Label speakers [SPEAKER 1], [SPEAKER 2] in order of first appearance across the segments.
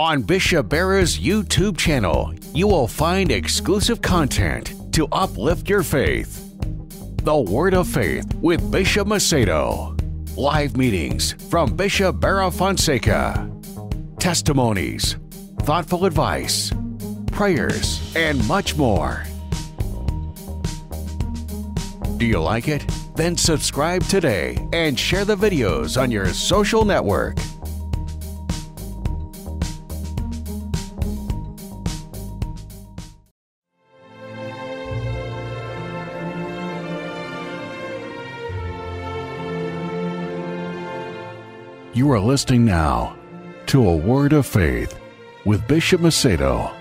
[SPEAKER 1] On Bishop Barra's YouTube channel, you will find exclusive content to uplift your faith. The Word of Faith with Bishop Macedo. Live meetings from Bishop Barra Fonseca. Testimonies, thoughtful advice, prayers, and much more. Do you like it? Then subscribe today and share the videos on your social network. You are listening now to A Word of Faith with Bishop Macedo.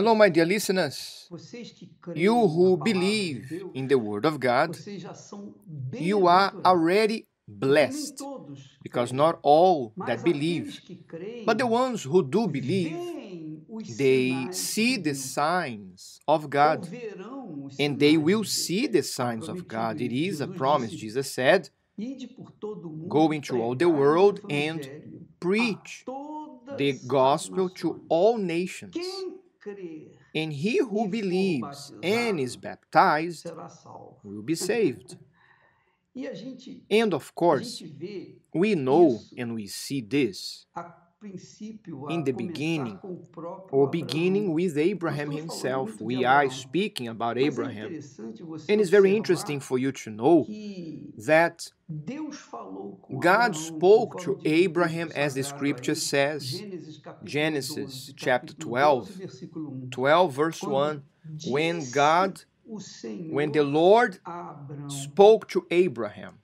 [SPEAKER 2] Hello, my dear listeners. You who believe in the Word of God, you are already blessed because not all that believe, but the ones who do believe, they see the signs of God and they will see the signs of God. It is a promise. Jesus said, Go into all the world and preach the gospel to all nations. And he who believes and is baptized will be saved. And of course, we know and we see this in the beginning, or beginning with Abraham himself. We are speaking about Abraham. And it's very interesting for you to know that God spoke to Abraham as the scripture says, Genesis chapter 12, 12 verse 1, when God, when the Lord spoke to Abraham,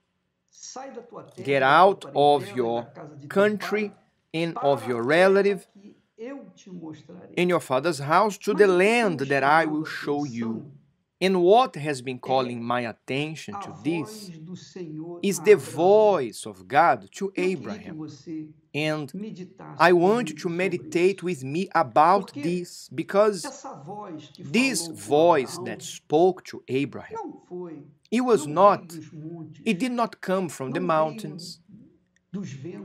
[SPEAKER 2] get out of your country and of your relative in your father's house to the land that I will show you. And what has been calling my attention to this is the voice of God to Abraham. And I want you to meditate with me about this because this voice that spoke to Abraham, it was not, it did not come from the mountains,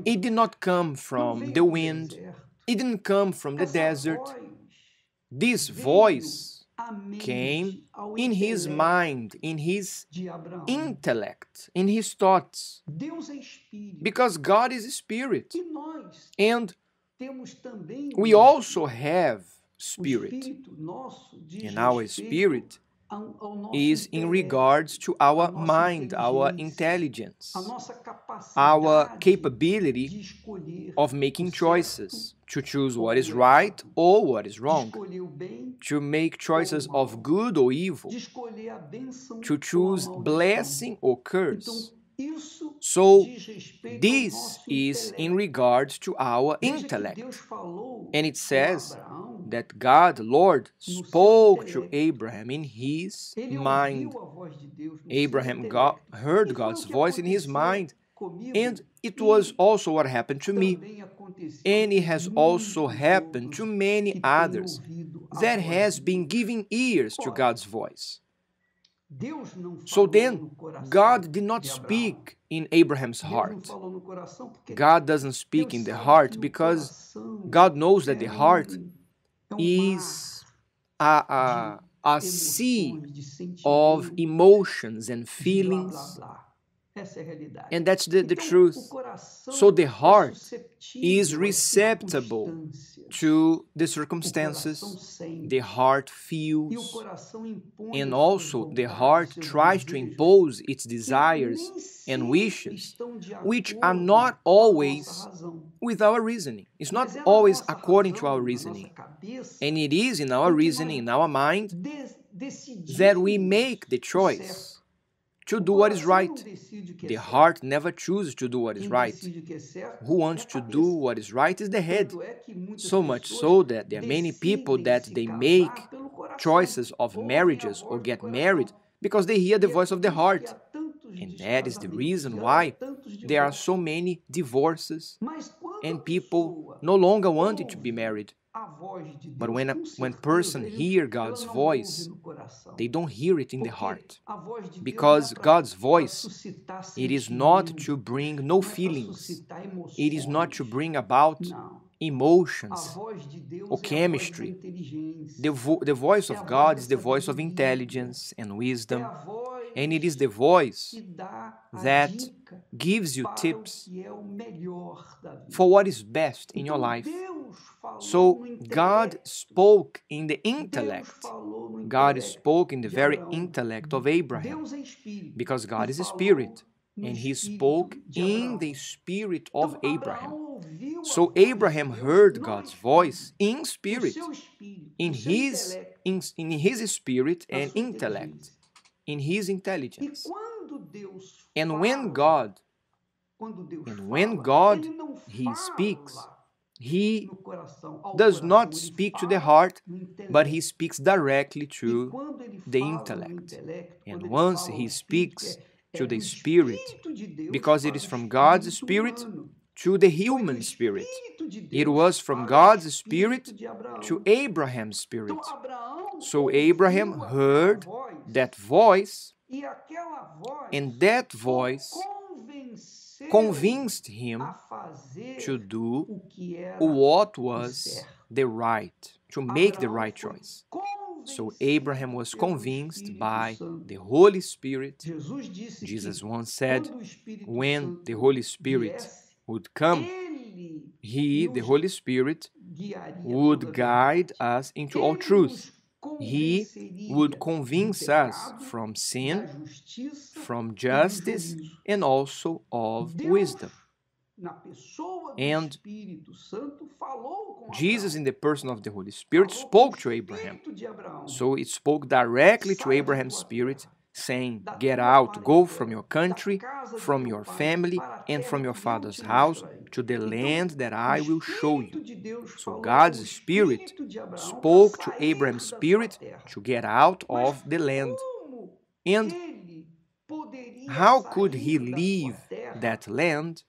[SPEAKER 2] it did not come from the wind, it didn't come from the desert. This voice came in his mind, in his intellect, in his thoughts. Because God is spirit. And we also have spirit. And our spirit is in regards to our mind, our intelligence, our capability of making choices, to choose what is right or what is wrong, to make choices of good or evil, to choose blessing or curse. So, this is in regards to our intellect. And it says that God, Lord, spoke to Abraham in his mind. Abraham got, heard God's voice in his mind. And it was also what happened to me. And it has also happened to many others that has been giving ears to God's voice. So then, God did not speak in Abraham's heart. God doesn't speak in the heart because God knows that the heart is a, a, a sea of emotions and feelings. And that's the, the truth. So the heart is receptible to the circumstances. The heart feels. And also, the heart tries to impose its desires and wishes, which are not always with our reasoning. It's not always according to our reasoning. And it is in our reasoning, in our mind, that we make the choice to do what is right. The heart never chooses to do what is right. Who wants to do what is right is the head. So much so that there are many people that they make choices of marriages or get married because they hear the voice of the heart. And that is the reason why there are so many divorces and people no longer wanting to be married. But when a when person hear God's voice, they don't hear it in the heart. Because God's voice, it is not to bring no feelings. It is not to bring about emotions or chemistry. The, vo the voice of God is the voice of intelligence and wisdom. And it is the voice that gives you tips for what is best in your life. So God spoke in the intellect. God spoke in the very intellect of Abraham. Because God is a spirit. And he spoke in the spirit of Abraham. So Abraham heard God's voice in spirit, in his, in, in his spirit and intellect, in his intelligence. And when God, and when God, he speaks, he does not speak to the heart, but he speaks directly to the intellect. And once he speaks to the spirit, because it is from God's spirit to the human spirit. It was from God's spirit to Abraham's spirit. So Abraham heard that voice, and that voice convinced him to do what was the right, to make the right choice. So Abraham was convinced by the Holy Spirit. Jesus once said, when the Holy Spirit would come, he, the Holy Spirit, would guide us into all truth. He would convince us from sin, from justice, and also of wisdom. And Jesus, in the person of the Holy Spirit, spoke to Abraham. So it spoke directly to Abraham's spirit saying, Get out, go from your country, from your family, and from your father's house to the land that I will show you. So God's Spirit spoke to Abraham's spirit to get out of the land. And how could he leave that land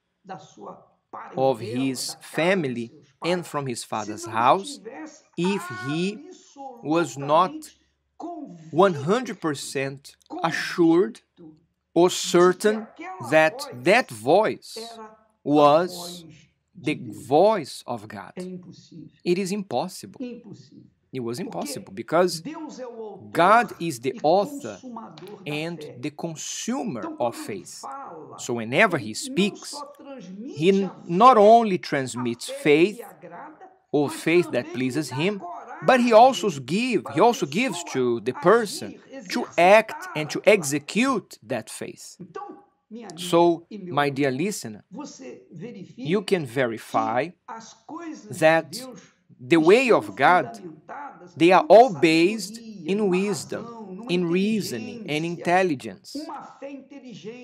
[SPEAKER 2] of his family and from his father's house if he was not 100% assured or certain that that voice was the voice of God. It is impossible. It was impossible because God is the author and the consumer of faith. So whenever He speaks, He not only transmits faith or faith that pleases Him, but he also give he also gives to the person to act and to execute that faith. So, my dear listener, you can verify that the way of God, they are all based in wisdom, in reasoning and intelligence.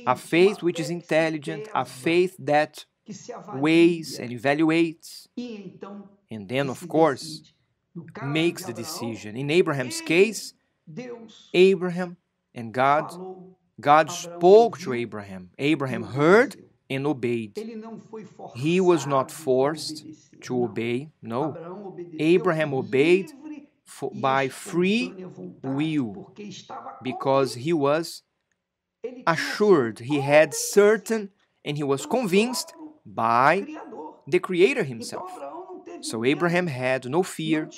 [SPEAKER 2] A faith which is intelligent, a faith that weighs and evaluates. And then, of course, makes the decision. In Abraham's case, Abraham and God, God spoke to Abraham. Abraham heard and obeyed. He was not forced to obey, no. Abraham obeyed by free will because he was assured, he had certain, and he was convinced by the Creator himself. So Abraham had no fear.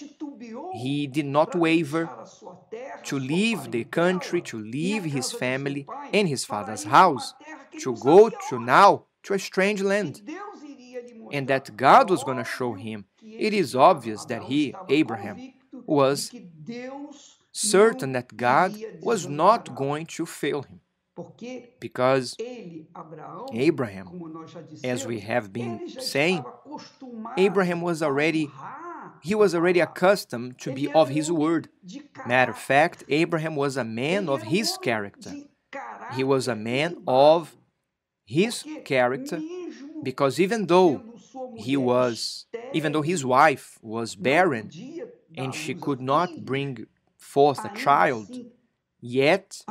[SPEAKER 2] He did not waver to leave the country, to leave his family and his father's house, to go to now to a strange land. And that God was going to show him. It is obvious that he, Abraham, was certain that God was not going to fail him. Because Abraham, as we have been saying, Abraham was already he was already accustomed to be of his word. Matter of fact, Abraham was a man of his character. he was a man of his character. because even though he was even though his wife was barren and she could not bring forth a child yet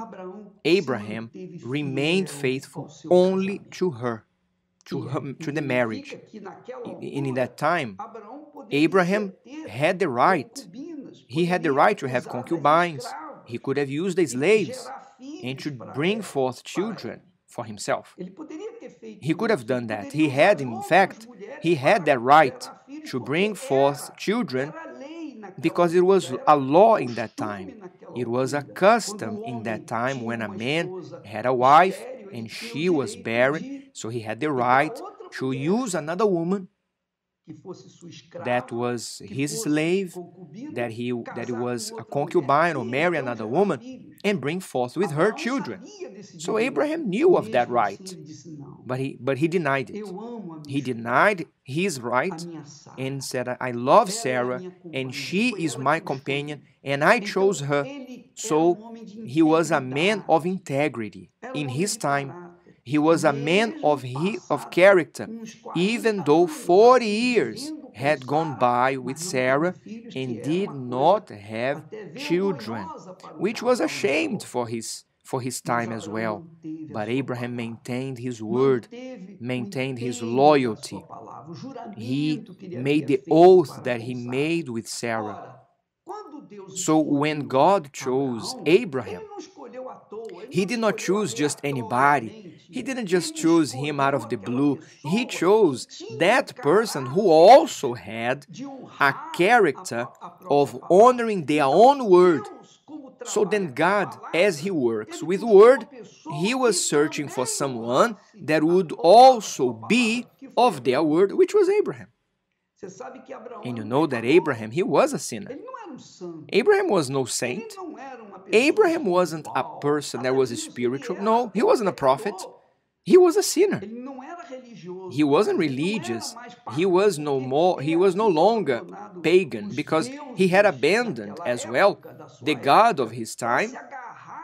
[SPEAKER 2] Abraham remained faithful only to her to her, to the marriage. and in that time Abraham had the right he had the right to have concubines he could have used the slaves and to bring forth children for himself. He could have done that. He had, in fact, he had that right to bring forth children because it was a law in that time. It was a custom in that time when a man had a wife and she was barren, so he had the right to use another woman that was his slave, that he that was a concubine or marry another woman, and bring forth with her children. So Abraham knew of that right, but he but he denied it. He denied his right and said, "I love Sarah, and she is my companion, and I chose her." So he was a man of integrity in his time he was a man of, he, of character, even though 40 years had gone by with Sarah and did not have children, which was ashamed for his, for his time as well. But Abraham maintained his word, maintained his loyalty. He made the oath that he made with Sarah. So when God chose Abraham, he did not choose just anybody. He didn't just choose him out of the blue. He chose that person who also had a character of honoring their own word. So then, God, as He works with Word, He was searching for someone that would also be of their word, which was Abraham. And you know that Abraham, he was a sinner. Abraham was no saint. Abraham wasn't a person that was spiritual. No, he wasn't a prophet. He was a sinner. He wasn't religious. He was no more he was no longer pagan because he had abandoned as well the God of his time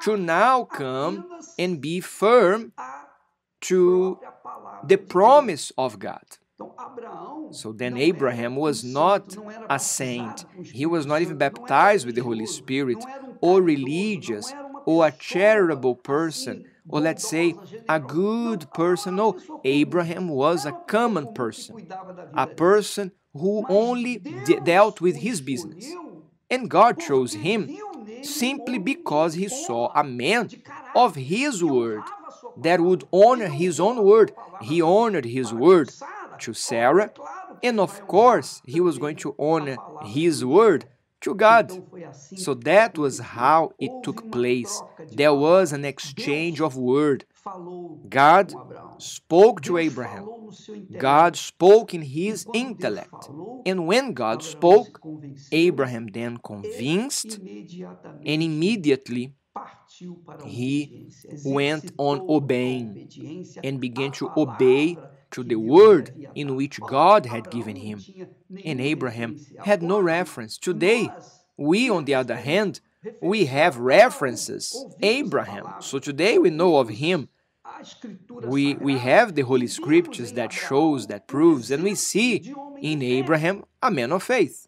[SPEAKER 2] to now come and be firm to the promise of God. So then Abraham was not a saint. He was not even baptized with the Holy Spirit or religious or a charitable person or let's say a good person. No, Abraham was a common person, a person who only de dealt with his business. And God chose him simply because he saw a man of his word that would honor his own word. He honored his word to Sarah, and of course, he was going to honor his word to God. So that was how it took place. There was an exchange of word. God spoke to Abraham. God spoke in his intellect. And when God spoke, Abraham then convinced and immediately he went on obeying and began to obey to the word in which God had given him. And Abraham had no reference. Today, we, on the other hand, we have references. Abraham. So today we know of him. We, we have the Holy Scriptures that shows, that proves, and we see in Abraham a man of faith.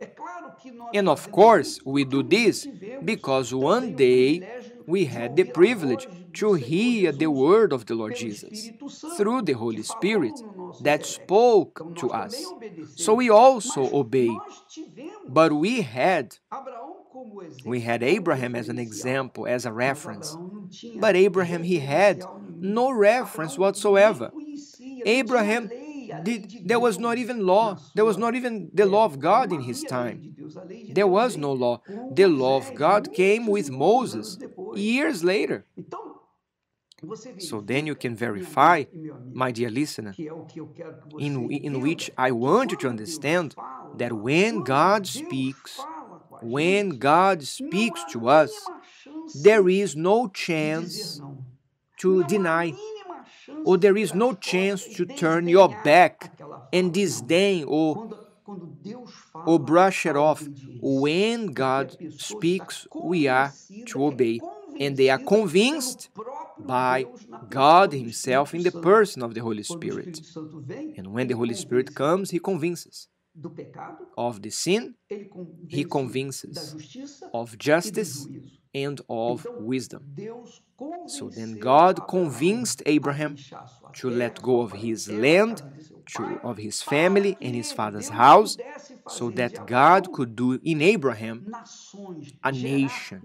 [SPEAKER 2] And of course, we do this because one day we had the privilege to hear the word of the Lord Jesus through the Holy Spirit that spoke to us. So we also obey. But we had we had Abraham as an example, as a reference. But Abraham, he had no reference whatsoever. Abraham did, there was not even law. There was not even the law of God in his time. There was no law. The law of God came with Moses years later. So then you can verify, my dear listener, in, in which I want you to understand that when God speaks, when God speaks to us, there is no chance to deny, or there is no chance to turn your back and disdain or, or brush it off. When God speaks, we are to obey and they are convinced by God Himself in the person of the Holy Spirit. And when the Holy Spirit comes, He convinces of the sin, He convinces of justice and of wisdom. So then God convinced Abraham to let go of his land, to, of his family and his father's house, so that God could do in Abraham a nation,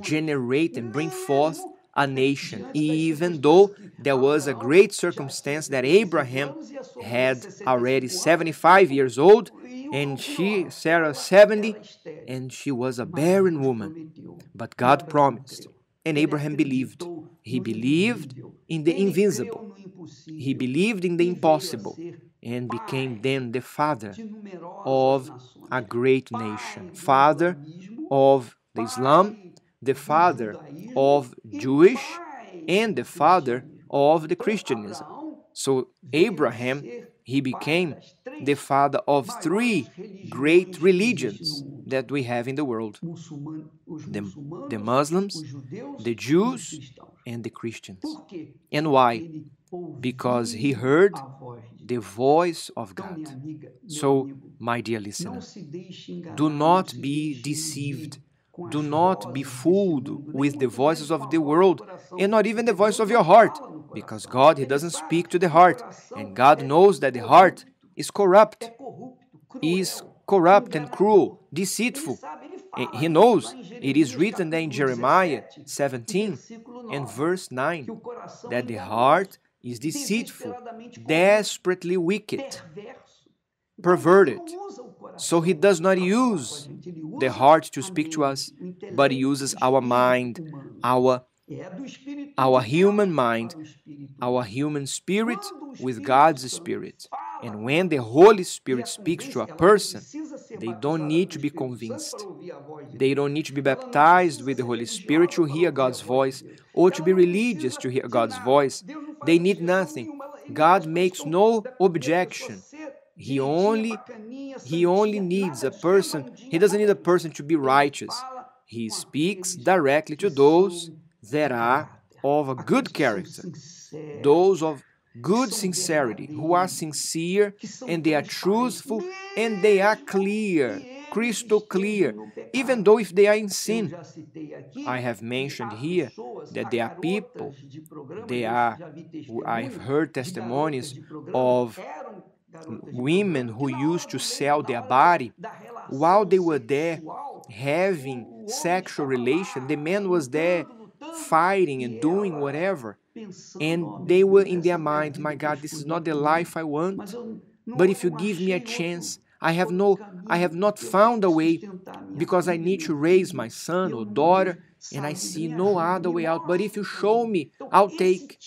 [SPEAKER 2] generate and bring forth a nation, even though there was a great circumstance that Abraham had already 75 years old and she, Sarah, 70, and she was a barren woman. But God promised, and Abraham believed. He believed in the invisible, he believed in the impossible, and became then the father of a great nation, father of the Islam, the father of Jewish, and the father of the Christianism. So Abraham, he became the father of three great religions that we have in the world the, the Muslims, the Jews, and the Christians. And why? Because he heard the voice of God. So, my dear listener, do not be deceived. Do not be fooled with the voices of the world and not even the voice of your heart, because God, He doesn't speak to the heart, and God knows that the heart is corrupt, is corrupt and cruel, deceitful. He knows it is written in Jeremiah 17 and verse 9 that the heart is deceitful, desperately wicked, perverted. So he does not use the heart to speak to us, but he uses our mind, our our human mind, our human spirit with God's spirit. And when the Holy Spirit speaks to a person, they don't need to be convinced. They don't need to be baptized with the Holy Spirit to hear God's voice or to be religious to hear God's voice. They need nothing. God makes no objection. He only he only needs a person. He doesn't need a person to be righteous. He speaks directly to those that are of a good character, those of good sincerity, who are sincere and they are truthful and they are clear, crystal clear, even though if they are in sin. I have mentioned here that there are people, they are, I've heard testimonies of women who used to sell their body while they were there having sexual relation the man was there fighting and doing whatever. And they were in their mind, my God, this is not the life I want. But if you give me a chance, I have no I have not found a way because I need to raise my son or daughter and I see no other way out. But if you show me, I'll take.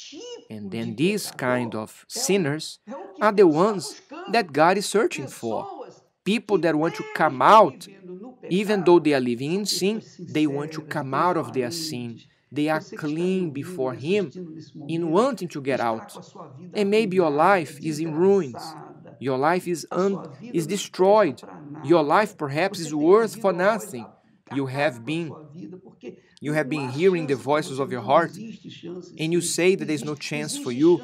[SPEAKER 2] And then these kind of sinners are the ones that God is searching for. People that want to come out, even though they are living in sin, they want to come out of their sin they are clean before Him in wanting to get out. And maybe your life is in ruins. Your life is, un- is destroyed. Your life perhaps is worth for nothing. You have been you have been hearing the voices of your heart and you say that there's no chance for you.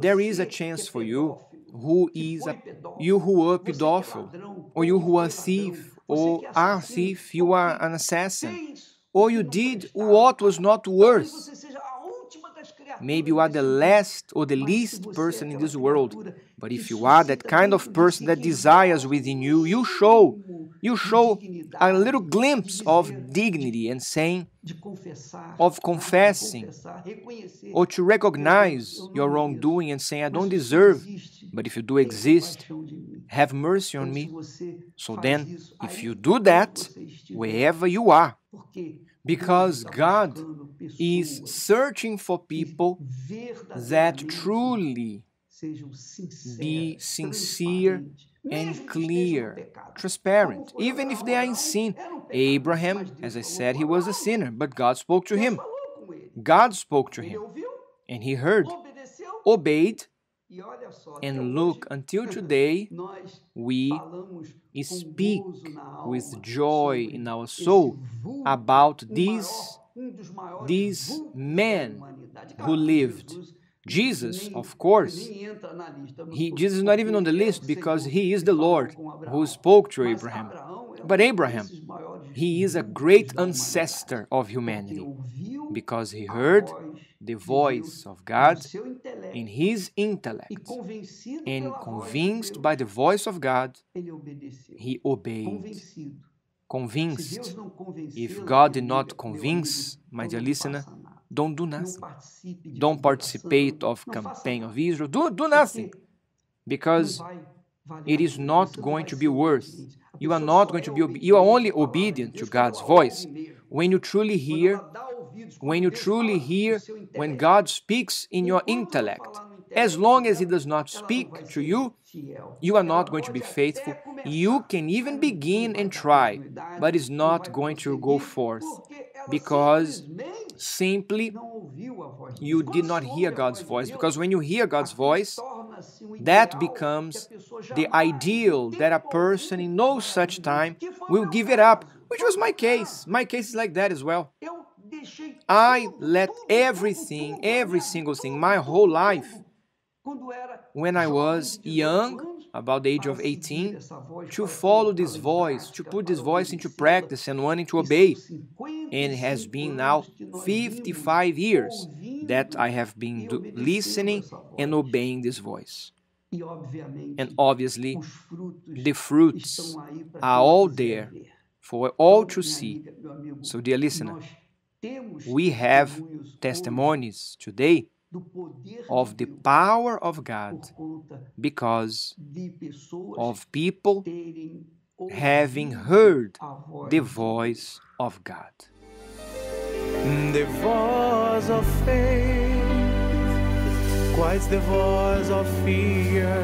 [SPEAKER 2] There is a chance for you who is a, you who are pedophile or you who are thief or are thief, you are an assassin. Or you did what was not worth. Maybe you are the last or the least person in this world, but if you are that kind of person that desires within you, you show, you show a little glimpse of dignity and saying, of confessing, or to recognize your wrongdoing and saying, I don't deserve, but if you do exist, have mercy on me. So then, if you do that, wherever you are, because God is searching for people that truly be sincere and clear, transparent, even if they are in sin. Abraham, as I said, he was a sinner, but God spoke to him. God spoke to him, and he heard, obeyed, and look, until today, we speak with joy in our soul about this, this man who lived. Jesus, of course, he, Jesus is not even on the list because he is the Lord who spoke to Abraham. But Abraham, he is a great ancestor of humanity because he heard the voice of God in his intellect. and convinced by the voice of God, he obeyed. Convinced. If God did not convince, my dear listener, don't do nothing. Don't participate of campaign of Israel. Do, do nothing. Because it is not going to be worth. You are not going to be, you are only obedient to God's voice when you truly hear, when you truly hear, when God speaks in your intellect. As long as He does not speak to you, you are not going to be faithful. You can even begin and try, but it's not going to go forth because simply you did not hear God's voice. Because when you hear God's voice, that becomes the ideal that a person in no such time will give it up, which was my case. My case is like that as well. I let everything, every single thing, my whole life, when I was young, about the age of 18, to follow this voice, to put this voice into practice and wanting to obey. And it has been now 55 years that I have been listening and obeying this voice. And obviously, the fruits are all there for all to see. So, dear listener, we have testimonies today of the power of God because of people having heard the voice of God.
[SPEAKER 3] The voice of faith quiets the voice of fear.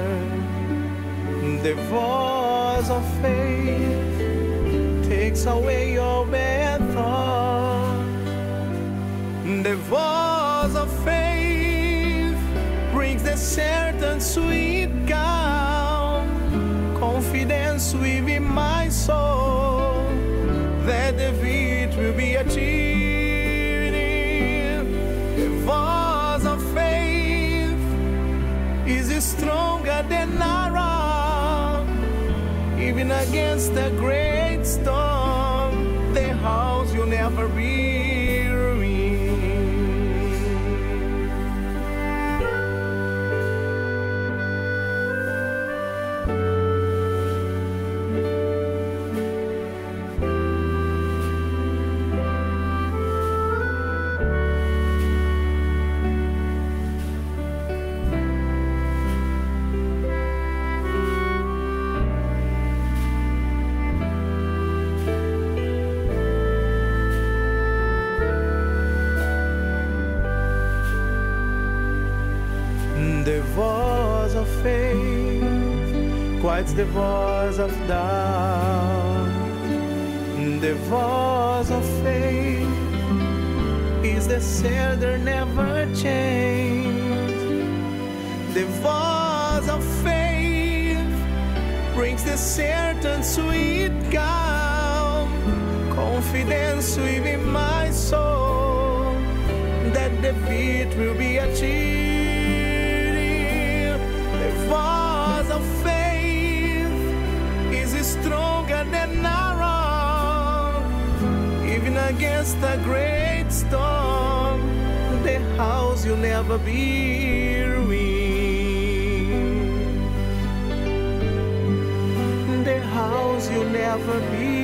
[SPEAKER 3] The voice of faith takes away your bad thoughts. The voice of faith brings the certain sweet calm, confidence within my soul that the defeat will be achieved. Than. Even against the great storm, the house you'll never be. The voice of doubt. The voice of faith is the cedar never changed. The voice of faith brings the certain sweet calm, confidence within my soul that the defeat will be achieved. Against a great storm, the house you'll never be ruined. The house you'll never be